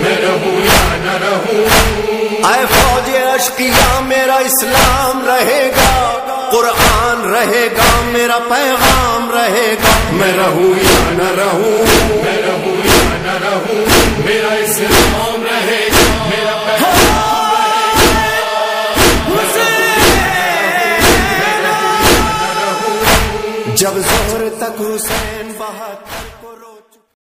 میں اے فوج میرا اسلام رہے گا۔ قرآن رہے گا میرا پیغام رہے گا۔ میں رہوں یا نہ رہوں میرا اسلام رہے گا جب زور تک حسین بہت